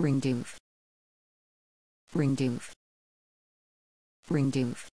Ring doof. Ring doof. Ring doof.